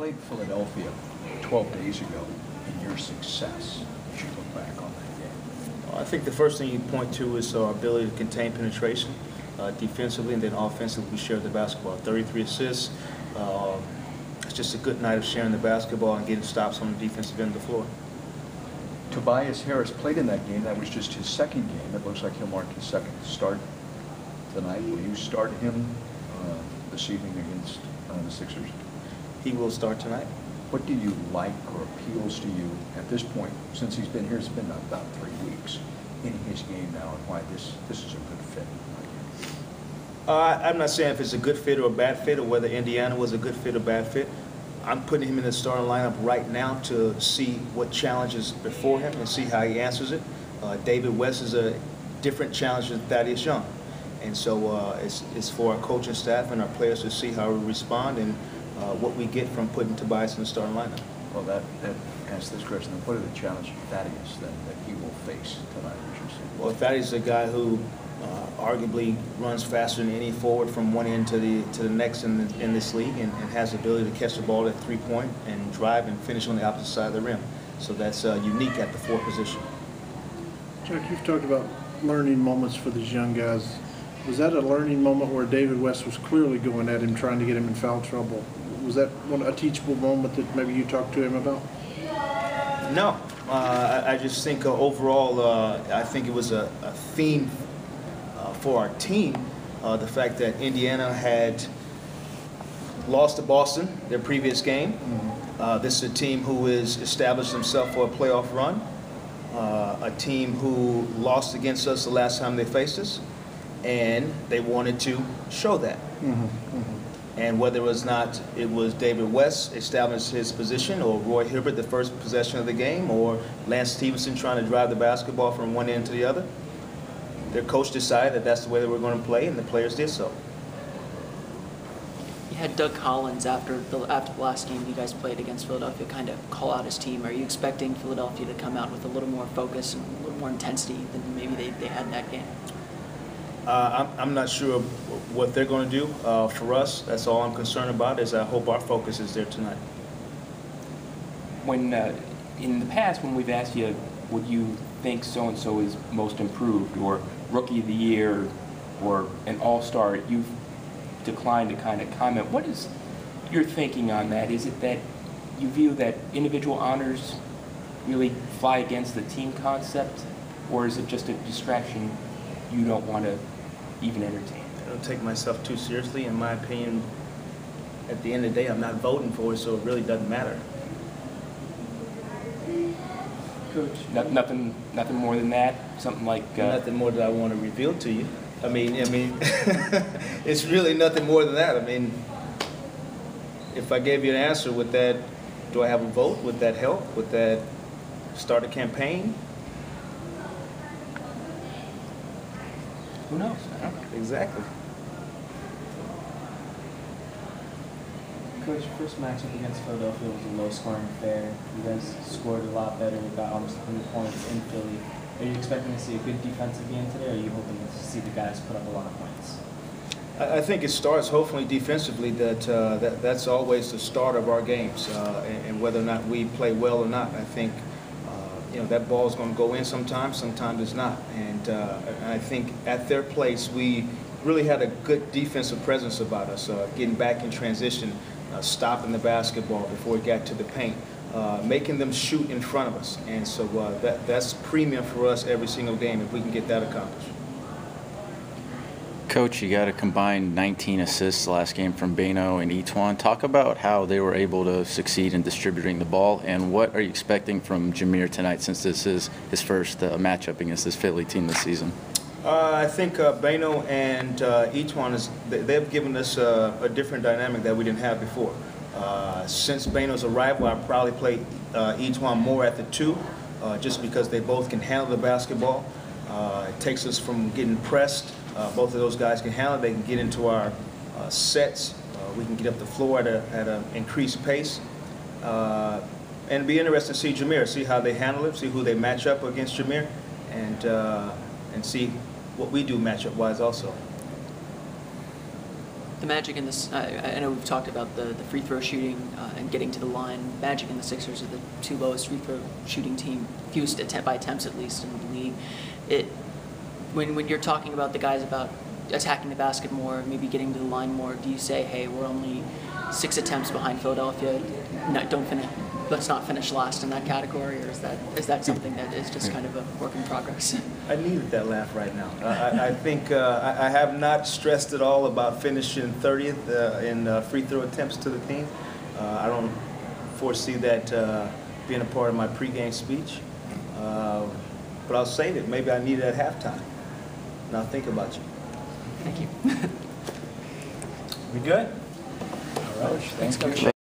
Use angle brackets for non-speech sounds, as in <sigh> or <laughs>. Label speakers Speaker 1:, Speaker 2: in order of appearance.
Speaker 1: played Philadelphia 12 days ago and your success, as you look back on that game?
Speaker 2: I think the first thing you point to is our ability to contain penetration uh, defensively, and then offensively, we shared the basketball. 33 assists. Uh, it's just a good night of sharing the basketball and getting stops on the defensive end of the floor.
Speaker 1: Tobias Harris played in that game. That was just his second game. It looks like he'll mark his second start tonight. Will you start him uh, this evening against uh, the Sixers?
Speaker 2: He will start tonight.
Speaker 1: What do you like or appeals to you at this point, since he's been here, it's been about three weeks, in his game now, and why this, this is a good fit?
Speaker 2: Uh, I'm not saying if it's a good fit or a bad fit, or whether Indiana was a good fit or bad fit. I'm putting him in the starting lineup right now to see what challenges before him and see how he answers it. Uh, David West is a different challenge than Thaddeus Young. And so uh, it's, it's for our coaching staff and our players to see how we respond and uh, what we get from putting Tobias in the starting lineup.
Speaker 1: Well, that, that asks this question, what are the challenges for Thaddeus that, that he will face tonight, would you say?
Speaker 2: Well, Thaddeus is a guy who uh, arguably runs faster than any forward from one end to the to the next in, the, in this league and, and, has the ability to catch the ball at three point and drive and finish on the opposite side of the rim. So that's uh, unique at the four position.
Speaker 3: Chuck, you've talked about learning moments for these young guys. Was that a learning moment where David West was clearly going at him, trying to get him in foul trouble? Was that one, a teachable moment that maybe you talked to him about?
Speaker 2: No. Uh, I, I, just think uh, overall, uh, I think it was a, a theme uh, for our team, uh, the fact that Indiana had lost to Boston their previous game. Mm-hmm. Uh, this is a team who has established themselves for a playoff run, uh, a team who lost against us the last time they faced us, and they wanted to show that. Mm-hmm. Mm-hmm. And whether it was not, it was David West established his position, or Roy Hibbert the first possession of the game, or Lance Stephenson trying to drive the basketball from one end to the other their coach decided that that's the way they were going to play, and the players did so.
Speaker 4: You had Doug Collins after the after the last game you guys played against Philadelphia, kind of call out his team. Are you expecting Philadelphia to come out with a little more focus and a little more intensity than maybe they, they had in that game?
Speaker 2: Uh, I'm, I'm not sure what they're going to do. Uh, for us, that's all I'm concerned about. Is I hope our focus is there tonight.
Speaker 5: When uh, in the past, when we've asked you, would you think so and so is most improved, or rookie of the year or an all-star, you've declined to kind of comment. What is your thinking on that? Is it that you view that individual honors really fly against the team concept, or is it just a distraction you don't want to even entertain?
Speaker 2: I don't take myself too seriously. In my opinion, at the end of the day, I'm not voting for it, so it really doesn't matter.
Speaker 5: Coach. No, nothing, nothing more than that. Something like
Speaker 2: uh, nothing more that I want to reveal to you. I mean, I mean, <laughs> it's really nothing more than that. I mean, if I gave you an answer, with that? Do I have a vote? Would that help? Would that start a campaign?
Speaker 5: Who knows?
Speaker 2: Exactly.
Speaker 6: Coach, your first matchup against Philadelphia was a low-scoring affair. You guys scored a lot better. You got almost 100 points in Philly. Are you expecting to see a good defensive game today, or are you hoping to see the guys put up a lot of points?
Speaker 2: I think it starts hopefully defensively. That, uh, that that's always the start of our games, uh, and, and, whether or not we play well or not. I think you know that ball is going to go in sometimes, sometimes it's not. And, uh, I think at their place we really had a good defensive presence about us, uh, getting back in transition uh, stopping the basketball before it got to the paint, uh, making them shoot in front of us. And so uh, that, that's premium for us every single game if we can get that accomplished.
Speaker 7: Coach, you got a combined 19 assists last game from Beno and E'Twaun. Talk about how they were able to succeed in distributing the ball, and what are you expecting from Jameer tonight since this is his first uh, matchup against this Philly team this season?
Speaker 2: Uh, I think uh, Beno and uh, E'Twaun is they've given us uh, a different dynamic that we didn't have before. Uh, since Beno's arrival, I probably played uh, E'Twaun more at the two, uh, just because they both can handle the basketball. it takes us from getting pressed. Uh, both of those guys can handle it. They can get into our uh, sets. Uh, we can get up the floor at a at an increased pace. and it'd be interesting to see Jameer, see how they handle it, see who they match up against Jameer, and and see what we do matchup wise also.
Speaker 4: The Magic and this, I, I know we've talked about the, the free throw shooting uh, and getting to the line. Magic and the Sixers are the two lowest free throw shooting team, fewest attempt by attempts at least in the league. It, when, when you're talking about the guys about attacking the basket more, maybe getting to the line more, do you say, hey, we're only six attempts behind Philadelphia, no, don't finish, let's not finish last in that category, or is that is that something that is just kind of a work in progress?
Speaker 2: I needed that laugh right now. I, I- think uh, I, I have not stressed at all about finishing 30th uh, in uh, free throw attempts to the team. Uh, I don't foresee that uh, being a part of my pregame speech. Uh, but I'll save it. Maybe I need it at halftime. And I'll think about you.
Speaker 4: Thank you.
Speaker 6: We good?
Speaker 1: Coach, thank you.